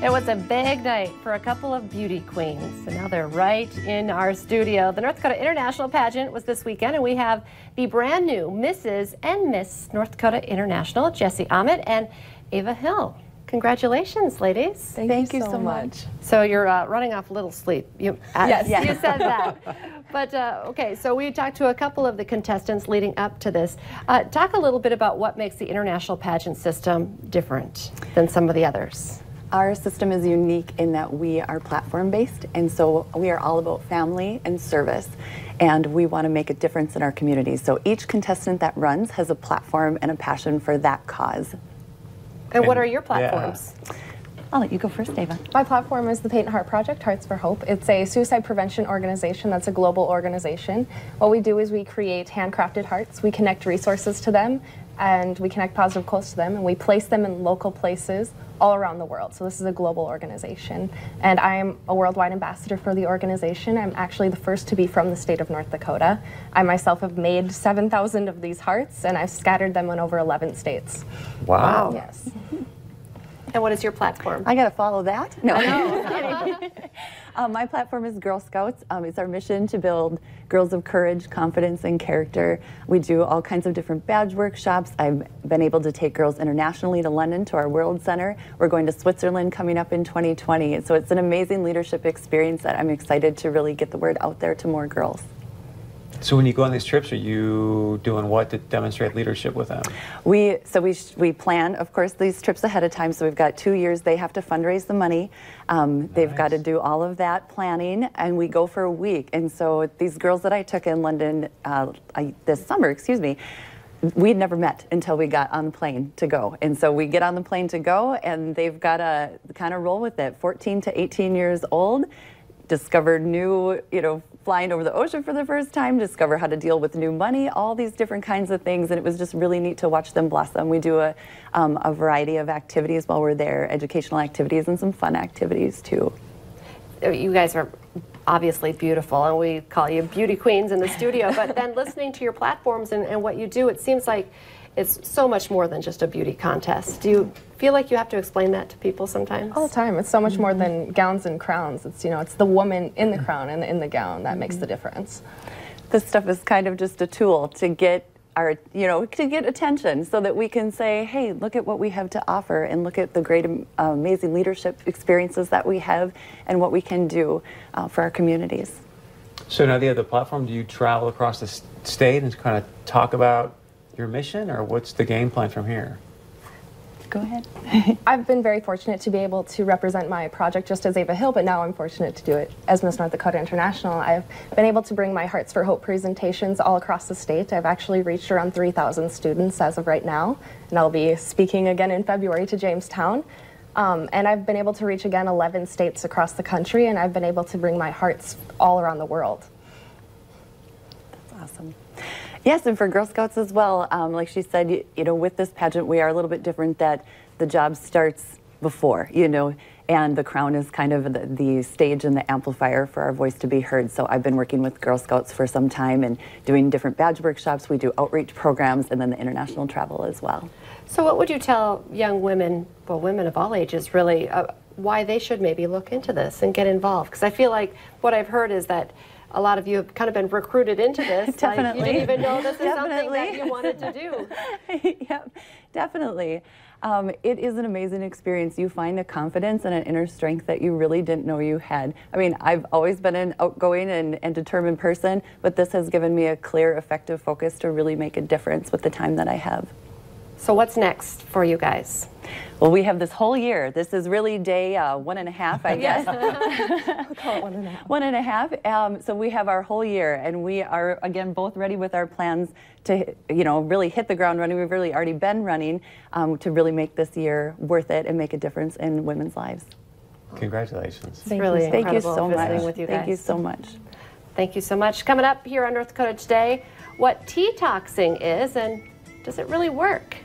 It was a big night for a couple of beauty queens, and now they're right in our studio. The North Dakota International Pageant was this weekend, and we have the brand new Mrs. and Miss North Dakota International, Jessie Ahmed and Ava Hill. Congratulations, ladies. Thank, Thank you, you, so much. much. So you're uh, running off a little sleep. You, uh, yes. You said that. but uh, okay, so we talked to a couple of the contestants leading up to this. Uh, talk a little bit about what makes the international pageant system different than some of the others. Our system is unique in that we are platform based, and so we are all about family and service, and we want to make a difference in our community. So each contestant that runs has a platform and a passion for that cause. And, what are your platforms? Yeah. I'll let you go first, Ava. My platform is the Paint Heart Project, Hearts for Hope. It's a suicide prevention organization that's a global organization. What we do is we create handcrafted hearts, we connect resources to them, and we connect positive quotes to them, and we place them in local places all around the world. So this is a global organization. And I'm a worldwide ambassador for the organization. I'm actually the first to be from the state of North Dakota. I myself have made 7,000 of these hearts, and I've scattered them in over 11 states. Wow. Yes. And what is your platform? I got to follow that. No, um, my platform is Girl Scouts. Um, it's our mission to build girls of courage, confidence, and character. We do all kinds of different badge workshops. I've been able to take girls internationally to London to our World Center. We're going to Switzerland coming up in 2020. So it's an amazing leadership experience that I'm excited to really get the word out there to more girls. So when you go on these trips, are you doing what to demonstrate leadership with them? We so we we plan, of course, these trips ahead of time. So we've got two years. They have to fundraise the money. Um, nice. They've got to do all of that planning, and we go for a week. And so these girls that I took in London uh, I, this summer, excuse me, we'd never met until we got on the plane to go. And so we get on the plane to go, and they've got to kind of roll with it. 14 to 18 years old, discovered new, you know, flying over the ocean for the first time, discover how to deal with new money, all these different kinds of things. And it was just really neat to watch them blossom. We do a, um, a variety of activities while we're there, educational activities and some fun activities too. You guys are obviously beautiful and we call you beauty queens in the studio, but then listening to your platforms and, and what you do, it seems like it's so much more than just a beauty contest. Do you feel like you have to explain that to people sometimes? All the time. It's so much more than gowns and crowns. It's you know, it's the woman in the crown and in the gown that makes the difference. This stuff is kind of just a tool to get our, you know, to get attention so that we can say, hey, look at what we have to offer and look at the great, amazing leadership experiences that we have and what we can do uh, for our communities. So now the other platform, do you travel across the state and kind of talk about your mission, or what's the game plan from here? Go ahead. I've been very fortunate to be able to represent my project just as Ava Hill, but now I'm fortunate to do it as Miss North Dakota International. I've been able to bring my Hearts for Hope presentations all across the state. I've actually reached around 3,000 students as of right now, and I'll be speaking again in February to Jamestown. Um, and I've been able to reach again 11 states across the country, and I've been able to bring my hearts all around the world. That's awesome. Yes, and for Girl Scouts as well. Um, like she said, you, you, know, with this pageant, we are a little bit different that the job starts before, you know, and the crown is kind of the, the, stage and the amplifier for our voice to be heard. So I've been working with Girl Scouts for some time and doing different badge workshops. We do outreach programs and then the international travel as well. So what would you tell young women, well, women of all ages really, uh, why they should maybe look into this and get involved? Because I feel like what I've heard is that a lot of you have kind of been recruited into this. definitely. Like you didn't even know this is something that you wanted to do. yep, definitely. Um, it is an amazing experience. You find a confidence and an inner strength that you really didn't know you had. I mean, I've always been an outgoing and, and determined person, but this has given me a clear, effective focus to really make a difference with the time that I have. So what's next for you guys? Well, we have this whole year. This is really day uh, one and a half, I guess. we'll call it one and a half. One and a half. Um, so we have our whole year, and we are again both ready with our plans to, you know, really hit the ground running. We've really already been running um, to really make this year worth it and make a difference in women's lives. Congratulations. It's really Thank you so much. With you Thank you so much. Thank you so much. Coming up here on North Dakota Today, what tea toxing is and does it really work?